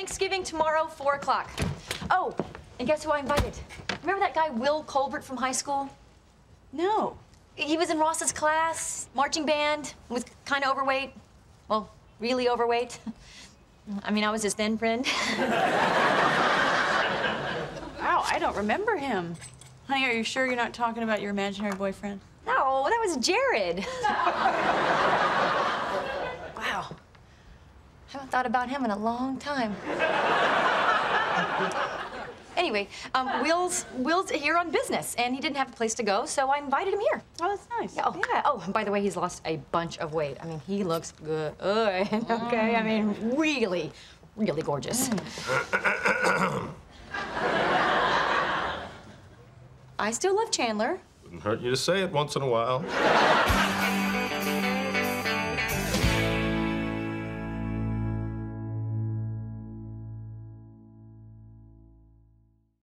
Thanksgiving tomorrow, 4 o'clock. Oh, and guess who I invited? Remember that guy, Will Colbert from high school? No. He was in Ross's class, marching band, was kind of overweight. Well, really overweight. I mean, I was his thin friend. Wow, I don't remember him. Honey, are you sure you're not talking about your imaginary boyfriend? No, that was Jared. wow. Haven't thought about him in a long time. anyway, um, Will's Will's here on business, and he didn't have a place to go, so I invited him here. Oh, that's nice. Oh, yeah. Oh, by the way, he's lost a bunch of weight. I mean, he looks good. okay, I mean, really, really gorgeous. I still love Chandler. Wouldn't hurt you to say it once in a while.